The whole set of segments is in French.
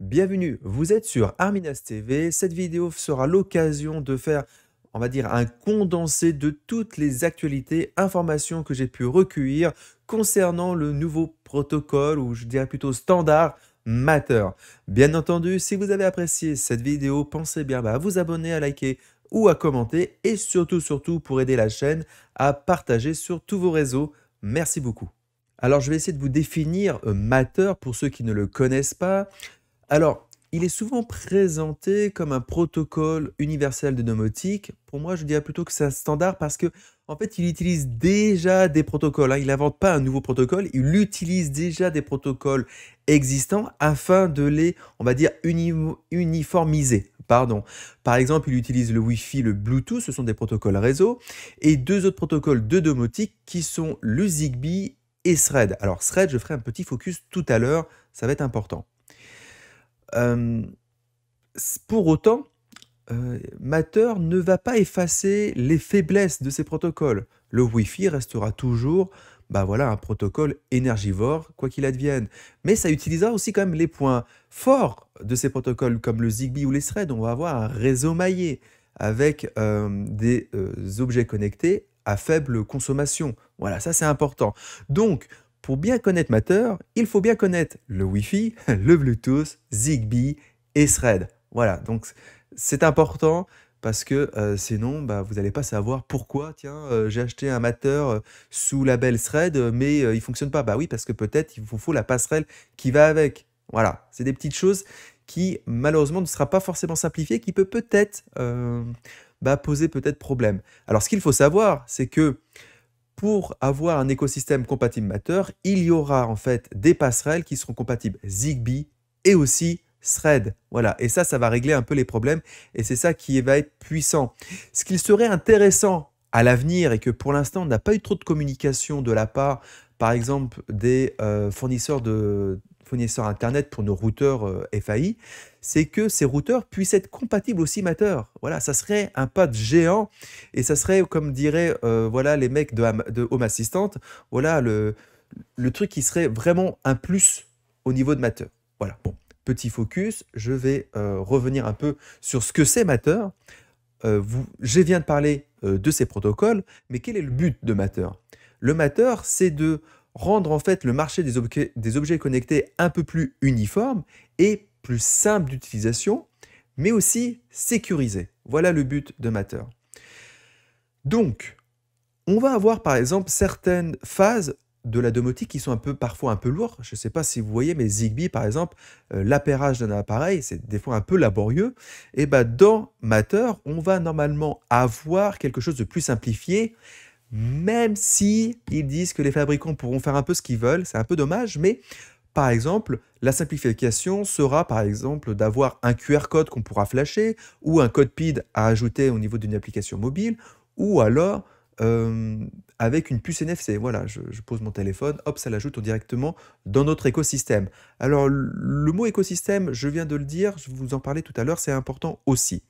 Bienvenue, vous êtes sur Arminas TV. Cette vidéo sera l'occasion de faire, on va dire, un condensé de toutes les actualités, informations que j'ai pu recueillir concernant le nouveau protocole, ou je dirais plutôt standard, Matter. Bien entendu, si vous avez apprécié cette vidéo, pensez bien à vous abonner, à liker ou à commenter, et surtout, surtout, pour aider la chaîne, à partager sur tous vos réseaux. Merci beaucoup. Alors, je vais essayer de vous définir euh, Matter pour ceux qui ne le connaissent pas. Alors, il est souvent présenté comme un protocole universel de domotique. Pour moi, je dirais plutôt que c'est un standard parce que, en fait, il utilise déjà des protocoles. hein. Il n'invente pas un nouveau protocole, il utilise déjà des protocoles existants afin de les, on va dire, uni- uniformiser. Pardon. Par exemple, il utilise le Wi-Fi, le Bluetooth, ce sont des protocoles réseau, et deux autres protocoles de domotique qui sont le Zigbee et Thread. Alors, Thread, je ferai un petit focus tout à l'heure, ça va être important. Euh, pour autant, euh, Matter ne va pas effacer les faiblesses de ces protocoles. Le Wi-Fi restera toujours bah voilà, un protocole énergivore, quoi qu'il advienne. Mais ça utilisera aussi quand même les points forts de ces protocoles, comme le Zigbee ou les Threads. On va avoir un réseau maillé avec euh, des euh, objets connectés à faible consommation. Voilà, ça c'est important. Donc, pour bien connaître Matter, il faut bien connaître le Wi-Fi, le Bluetooth, Zigbee et Thread. Voilà, donc c'est important parce que euh, sinon, bah, vous n'allez pas savoir pourquoi, tiens, euh, j'ai acheté un Matter euh, sous label Thread, mais il fonctionne pas. Bah oui, parce que peut-être il vous faut la passerelle qui va avec. Voilà, c'est des petites choses qui malheureusement ne sera pas forcément simplifiée, qui peut peut-être bah, poser peut-être problème. Alors ce qu'il faut savoir, c'est que pour avoir un écosystème compatible Matter, il y aura en fait des passerelles qui seront compatibles Zigbee et aussi Thread. Voilà, et ça, ça va régler un peu les problèmes et c'est ça qui va être puissant. Ce qu'il serait intéressant à l'avenir et que pour l'instant on n'a pas eu trop de communication de la part, par exemple, des euh, fournisseurs de fournisseurs internet pour nos routeurs euh, FAI, c'est que ces routeurs puissent être compatibles aussi Matter. Voilà, ça serait un pas de géant et ça serait, comme diraient euh, voilà, les mecs de, Home Assistant, voilà le, le truc qui serait vraiment un plus au niveau de Matter. Voilà, bon, petit focus, je vais revenir un peu sur ce que c'est Matter. Euh, vous, je viens de parler de ces protocoles, mais quel est le but de Matter? Le Matter, c'est de rendre en fait le marché des, obje- des objets connectés un peu plus uniforme et plus simple d'utilisation, mais aussi sécurisé. Voilà le but de Matter. Donc, on va avoir par exemple certaines phases de la domotique qui sont un peu parfois un peu lourdes. Je ne sais pas si vous voyez, mais Zigbee par exemple, euh, l'appairage d'un appareil, c'est des fois un peu laborieux. Et ben dans Matter, on va normalement avoir quelque chose de plus simplifié, même si ils disent que les fabricants pourront faire un peu ce qu'ils veulent. C'est un peu dommage, mais par exemple, la simplification sera par exemple d'avoir un QR code qu'on pourra flasher ou un code PID à ajouter au niveau d'une application mobile ou alors euh, avec une puce NFC. Voilà, je, je pose mon téléphone, hop, ça l'ajoute directement dans notre écosystème. Alors, le mot écosystème, je viens de le dire, je vous en parlais tout à l'heure, c'est important aussi.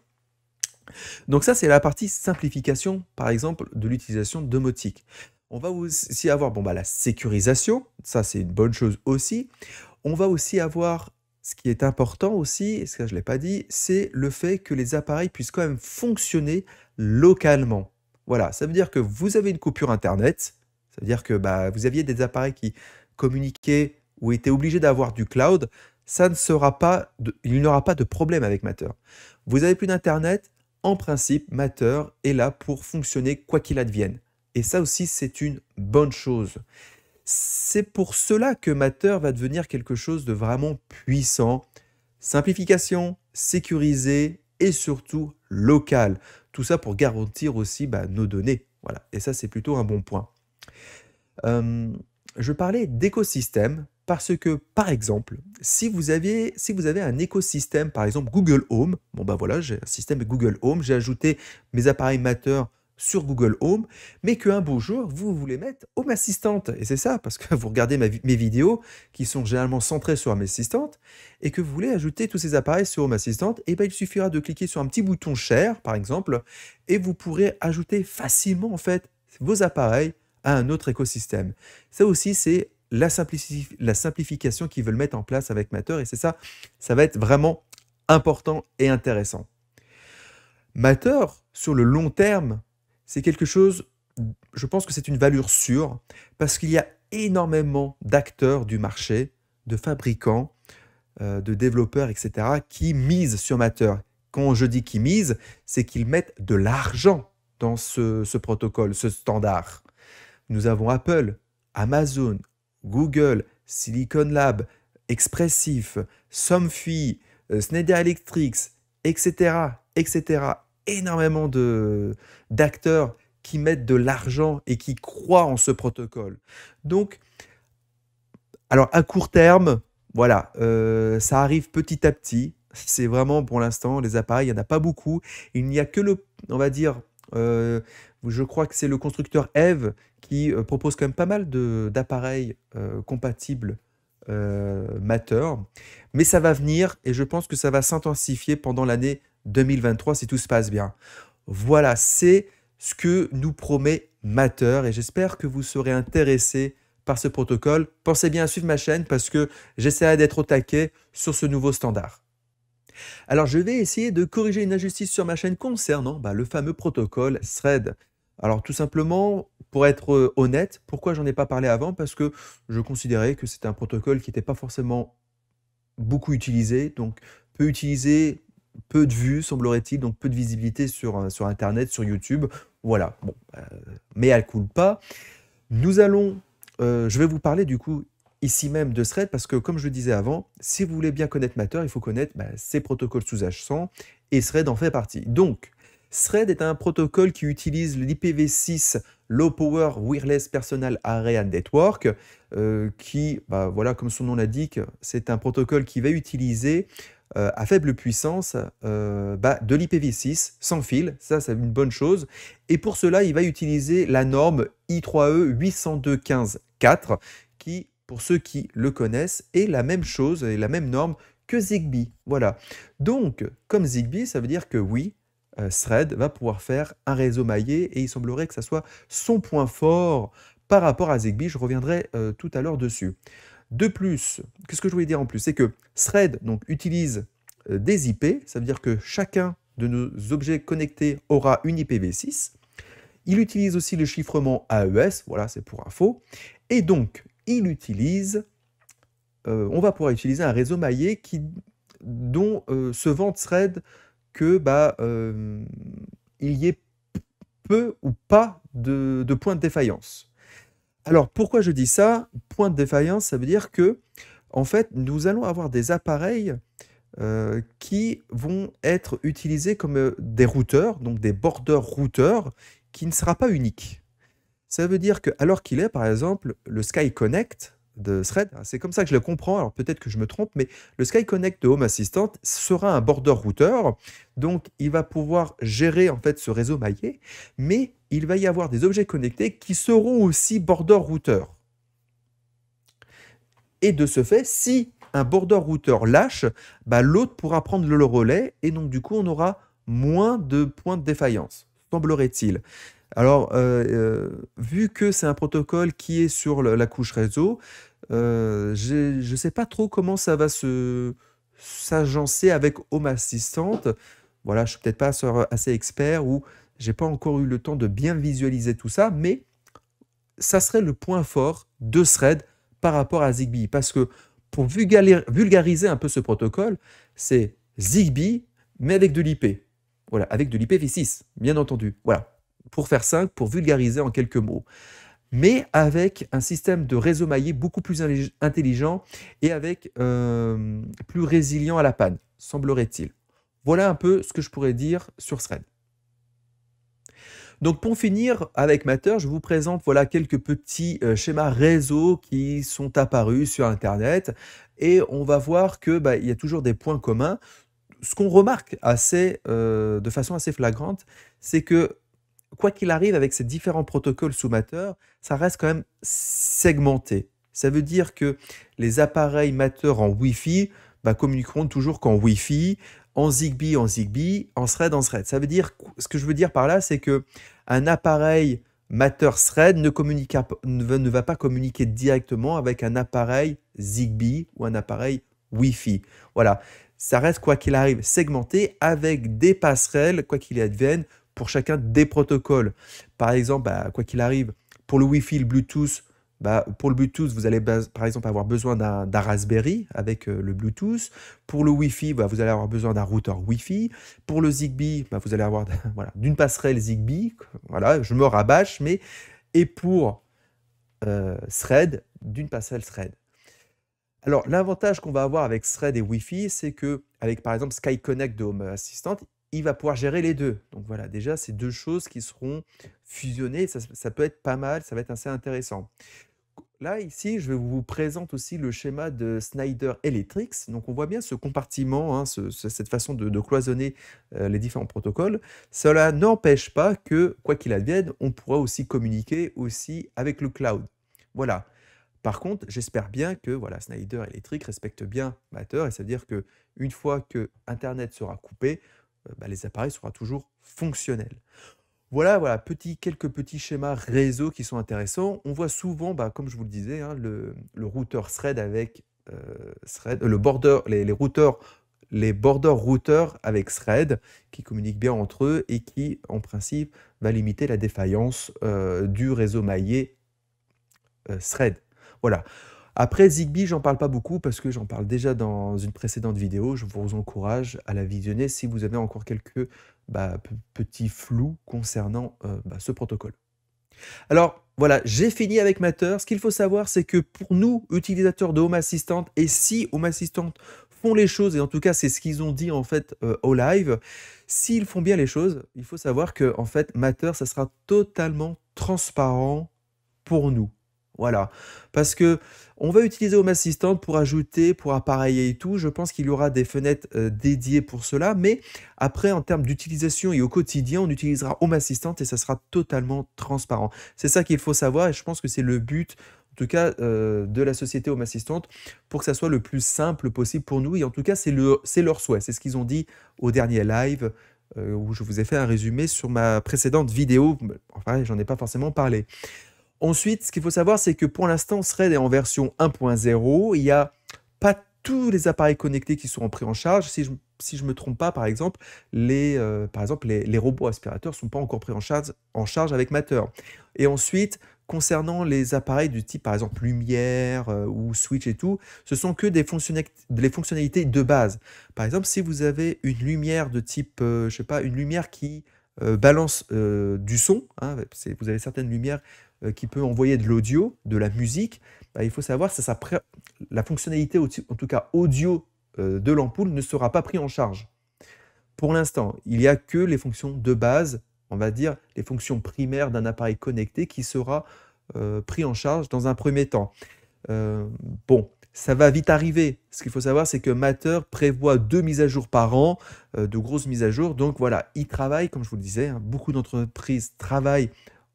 Donc ça, c'est la partie simplification, par exemple, de l'utilisation de domotique. On va aussi avoir bon, bah, la sécurisation, ça c'est une bonne chose aussi. On va aussi avoir, ce qui est important aussi, et ça je ne l'ai pas dit, c'est le fait que les appareils puissent quand même fonctionner localement. Voilà, ça veut dire que vous avez une coupure Internet, ça veut dire que bah, vous aviez des appareils qui communiquaient ou étaient obligés d'avoir du cloud, ça ne sera pas il n'y aura pas de problème avec Matter. Vous avez plus d'Internet, en principe, Matter est là pour fonctionner quoi qu'il advienne. Et ça aussi, c'est une bonne chose. C'est pour cela que Matter va devenir quelque chose de vraiment puissant. Simplification, sécurisé et surtout local. Tout ça pour garantir aussi bah, nos données. Voilà. Et ça, c'est plutôt un bon point. Euh, je parlais d'écosystème parce que, par exemple, si vous avez, si vous avez un écosystème, par exemple Google Home, bon bah voilà, j'ai un système Google Home, j'ai ajouté mes appareils Matter sur Google Home, mais qu'un beau jour, vous voulez mettre Home Assistant. Et c'est ça, parce que vous regardez mes vidéos qui sont généralement centrées sur Home Assistant, et que vous voulez ajouter tous ces appareils sur Home Assistant, et ben il suffira de cliquer sur un petit bouton Share, par exemple, et vous pourrez ajouter facilement en fait vos appareils à un autre écosystème. Ça aussi, c'est la, simplification qu'ils veulent mettre en place avec Matter. Et c'est ça, ça va être vraiment important et intéressant. Matter, sur le long terme, c'est quelque chose, je pense que c'est une valeur sûre, parce qu'il y a énormément d'acteurs du marché, de fabricants, euh, de développeurs, etc., qui misent sur Matter. Quand je dis qu'ils misent, c'est qu'ils mettent de l'argent dans ce, protocole, ce standard. Nous avons Apple, Amazon, Google, Silicon Lab, Expressif, Somfy, euh, Schneider Electric, etc., etc. Énormément d'acteurs qui mettent de l'argent et qui croient en ce protocole. Donc, alors à court terme, voilà, euh, ça arrive petit à petit. C'est vraiment pour l'instant les appareils, il n'y en a pas beaucoup. Il n'y a que le, on va dire, euh, je crois que c'est le constructeur Eve qui euh, propose quand même pas mal d'appareils compatibles Matter. Mais ça va venir et je pense que ça va s'intensifier pendant l'année 2023 si tout se passe bien. Voilà, c'est ce que nous promet Matter et j'espère que vous serez intéressés par ce protocole. Pensez bien à suivre ma chaîne parce que j'essaierai d'être au taquet sur ce nouveau standard. Alors je vais essayer de corriger une injustice sur ma chaîne concernant bah, le fameux protocole Thread. Alors tout simplement, pour être euh, honnête, pourquoi j'en ai pas parlé avant? Parce que je considérais que c'était un protocole qui n'était pas forcément beaucoup utilisé, donc peu utilisé, peu de vues, semblerait-il, donc peu de visibilité sur, euh, Internet, sur YouTube. Voilà, bon, euh, mais elle coule pas. Nous allons je vais vous parler du coup ici même de Thread parce que comme je le disais avant, si vous voulez bien connaître Matter, il faut connaître bah, protocoles sous H100 et Thread en fait partie. Donc, Thread est un protocole qui utilise l'IPv6 Low Power Wireless Personal Area Network, euh, qui, bah, voilà, comme son nom l'indique, c'est un protocole qui va utiliser euh, à faible puissance euh, bah, de l'IPv6 sans fil, ça c'est une bonne chose. Et pour cela, il va utiliser la norme I3E 802.15.4 qui, pour ceux qui le connaissent, est la même chose et la même norme que Zigbee. Voilà. Donc, comme Zigbee, ça veut dire que oui, Thread va pouvoir faire un réseau maillé et il semblerait que ça soit son point fort par rapport à Zigbee. Je reviendrai tout à l'heure dessus. De plus, qu'est-ce que je voulais dire en plus? C'est que Thread donc, utilise euh, des IP, ça veut dire que chacun de nos objets connectés aura une IPv6. Il utilise aussi le chiffrement AES, voilà, c'est pour info. Et donc, il utilise, euh, on va pouvoir utiliser un réseau maillé dont euh, se vante Thread bah, il y ait peu ou pas de points de défaillance. Alors, pourquoi je dis ça? Point de défaillance, ça veut dire que, en fait, nous allons avoir des appareils, euh, qui vont être utilisés comme, euh, des routeurs, donc des border routeurs, qui ne sera pas unique. Ça veut dire que, alors qu'il est, par exemple, le Sky Connect de Thread, c'est comme ça que je le comprends, alors peut-être que je me trompe, mais le Sky Connect de Home Assistant sera un border router, donc il va pouvoir gérer en fait ce réseau maillé, mais il va y avoir des objets connectés qui seront aussi border router. Et de ce fait, si un border router lâche, bah, l'autre pourra prendre le relais et donc du coup on aura moins de points de défaillance, semblerait-il. Alors, euh, euh, vu que c'est un protocole qui est sur la couche réseau, euh, je ne sais pas trop comment ça va se s'agencer avec Home Assistant. Voilà, je suis peut-être pas assez expert ou j'ai pas encore eu le temps de bien visualiser tout ça, mais ça serait le point fort de Thread par rapport à Zigbee. Parce que pour vulgariser un peu ce protocole, c'est Zigbee, mais avec de l'IP. Voilà, avec de l'IPv6, bien entendu. Voilà, pour faire simple, pour vulgariser en quelques mots mais avec un système de réseau maillé beaucoup plus intelligent et avec euh, plus résilient à la panne, semblerait-il. Voilà un peu ce que je pourrais dire sur Thread. Donc pour finir avec Matter, je vous présente voilà quelques petits euh, schémas réseau qui sont apparus sur Internet et on va voir que bah, il y a toujours des points communs. Ce qu'on remarque assez, euh, de façon assez flagrante, c'est que quoi qu'il arrive avec ces différents protocoles sous-Matter, ça reste quand même segmenté. Ça veut dire que les appareils Matter en Wi-Fi bah, communiqueront toujours qu'en Wi-Fi, en Zigbee en Zigbee, en Thread en Thread. Ça veut dire, ce que je veux dire par là, c'est que un appareil Matter Thread ne, ne, va pas communiquer directement avec un appareil Zigbee ou un appareil Wi-Fi. Voilà, ça reste quoi qu'il arrive segmenté avec des passerelles, quoi qu'il advienne, pour chacun des protocoles. Par exemple, bah, quoi qu'il arrive, pour le Wi-Fi, le Bluetooth, bah, pour le Bluetooth, vous allez par exemple avoir besoin d'un Raspberry avec euh, le Bluetooth. Pour le Wi-Fi, bah, vous allez avoir besoin d'un routeur Wi-Fi. Pour le Zigbee, bah, vous allez avoir voilà, d'une passerelle Zigbee. Voilà, je me rabâche, mais et pour euh, Thread, d'une passerelle Thread. Alors, l'avantage qu'on va avoir avec Thread et Wi-Fi, c'est que avec par exemple Sky Connect de Home Assistant, il va pouvoir gérer les deux. Donc voilà, déjà, c'est deux choses qui seront fusionnées. Ça, peut être pas mal, ça va être assez intéressant. Là, ici, je vous présente aussi le schéma de Snyder Electrics. Donc, on voit bien ce compartiment, hein, cette façon de, cloisonner euh, les différents protocoles. Cela n'empêche pas que, quoi qu'il advienne, on pourra aussi communiquer aussi avec le cloud. Voilà. Par contre, j'espère bien que voilà, Snyder Electric respecte bien Matter, et c'est-à-dire que une fois que Internet sera coupé, bah, les appareils seront toujours fonctionnels. Voilà, voilà, quelques petits schémas réseau qui sont intéressants. On voit souvent, bah, comme je vous le disais, hein, le, routeur thread avec euh, thread, le border, les, routeurs, les border routeurs avec thread qui communiquent bien entre eux et qui, en principe, va limiter la défaillance euh, du réseau maillé euh, thread. Voilà. Après Zigbee, j'en parle pas beaucoup parce que j'en parle déjà dans une précédente vidéo. Je vous encourage à la visionner si vous avez encore quelques bah, petit flou concernant euh, bah, ce protocole. Alors voilà, j'ai fini avec Matter. Ce qu'il faut savoir, c'est que pour nous, utilisateurs de Home Assistant, et si Home Assistant font les choses, et en tout cas c'est ce qu'ils ont dit en fait euh, au live, s'ils font bien les choses, il faut savoir que en fait Matter, ça sera totalement transparent pour nous. Voilà. Parce que on va utiliser Home Assistant pour ajouter, pour appareiller et tout. Je pense qu'il y aura des fenêtres euh, dédiées pour cela. Mais après, en termes d'utilisation et au quotidien, on utilisera Home Assistant et ça sera totalement transparent. C'est ça qu'il faut savoir et je pense que c'est le but en tout cas euh, de la société Home Assistant, pour que ça soit le plus simple possible pour nous. Et en tout cas, c'est le, leur souhait. C'est ce qu'ils ont dit au dernier live euh, où je vous ai fait un résumé sur ma précédente vidéo. Enfin, j'en ai pas forcément parlé. Ensuite, ce qu'il faut savoir, c'est que pour l'instant, Thread est en version 1.0. Il n'y a pas tous les appareils connectés qui sont pris en charge. Si je ne me trompe pas, par exemple, les, euh, robots aspirateurs ne sont pas encore pris en charge, en charge avec Matter. Et ensuite, concernant les appareils du type, par exemple, lumière euh, ou switch et tout, ce sont que des, fonctionnalités de base. Par exemple, si vous avez une lumière de type, euh, je sais pas, une lumière qui balance du son, hein, vous avez certaines lumières euh, qui peut envoyer de l'audio, de la musique, bah, il faut savoir que la fonctionnalité, en tout cas audio euh, de l'ampoule, ne sera pas pris en charge. Pour l'instant, il n'y a que les fonctions de base, on va dire les fonctions primaires d'un appareil connecté qui sera euh, pris en charge dans un premier temps. bon, ça va vite arriver. Ce qu'il faut savoir, c'est que Matter prévoit deux mises à jour par an, de grosses mises à jour. Donc voilà, il travaille, comme je vous le disais, hein, beaucoup d'entreprises travaillent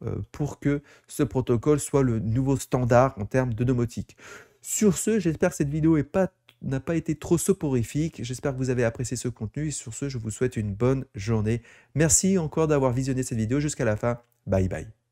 euh, pour que ce protocole soit le nouveau standard en termes de domotique. Sur ce, j'espère que cette vidéo n'a pas été trop soporifique. J'espère que vous avez apprécié ce contenu et sur ce, je vous souhaite une bonne journée. Merci encore d'avoir visionné cette vidéo jusqu'à la fin. Bye bye.